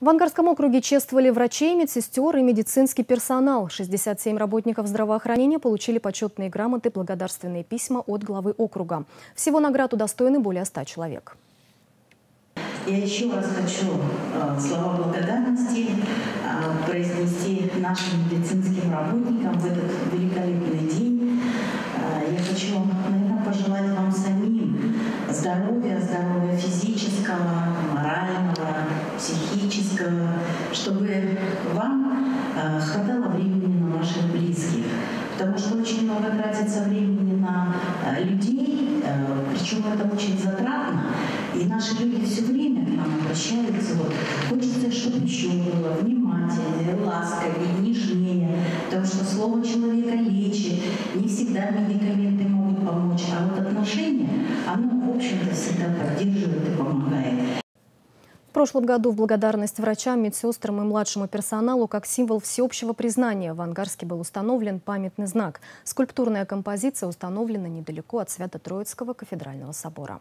В Ангарском округе чествовали врачей, медсестер и медицинский персонал. 67 работников здравоохранения получили почетные грамоты, благодарственные письма от главы округа. Всего наград удостоены более 100 человек. Я еще раз хочу э, слова благодарности э, произнести нашим медицинским работникам в этот великолепный день. Э, я хочу, наверное, пожелать вам самим здоровья, здоровья чтобы вам хватало времени на ваших близких. Потому что очень много тратится времени на людей, причем это очень затратно. И наши люди все время к нам обращаются. Вот. Хочется, чтобы еще было внимательнее, ласковее, нежнее. Потому что слово человека лечит. Не всегда медикаменты могут помочь. А вот отношения, оно, в общем-то, всегда поддерживает прошлом году в благодарность врачам, медсестрам и младшему персоналу как символ всеобщего признания в Ангарске был установлен памятный знак. Скульптурная композиция установлена недалеко от Свято-Троицкого кафедрального собора.